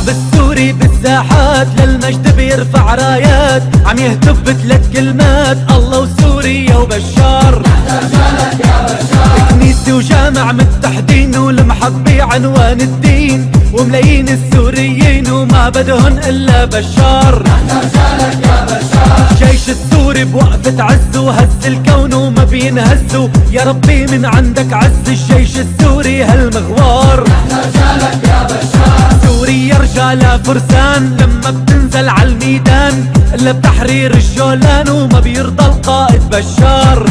الشعب السوري بالساحات للمجد بيرفع رايات. عم يهتف بثلاث كلمات الله وسوريا وبشار. كنيسة وجامع متحدين والمحبة عنوان الدين. وملايين السوريين وما بدهن إلا بشار. الجيش السوري بوقفة عز وهز الكون وما بينهزوا يا ربي من عندك عز الجيش السوري هالمغوار. فرسان لما بتنزل عالميدان إلا بتحرير الجولان وما بيرضى القائد بشار.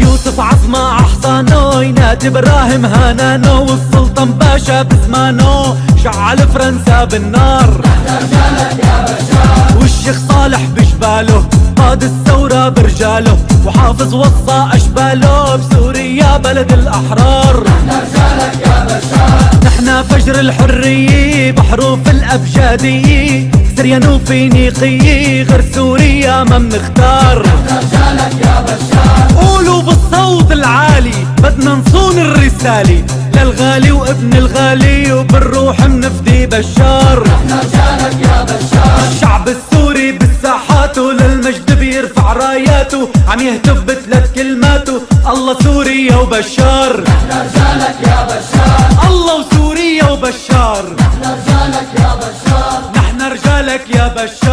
يوسف عظمة عحصانو ينادي إبراهيم هانانو والسلطان باشا بزمانو شعل فرنسا بالنار. والشيخ صالح بجباله قاد الثورة برجاله وحافظ وصى أشباله بسوريا بلد الأحرار. نحنا فجر الحرية بحروف الأبجدية سريان وفينيقية غير سوريا ما منختار قولوا بالصوت العالي بدنا نصون الرسالة. للغالي وابن الغالي وبالروح منفدي بشار. الشعب السوري بالساحات وللمجد بيرفع راياته. عم يهتف بثلاث كلماته الله سوريا وبشار. الله رجالك يا بشار نحن رجالك يا بشار.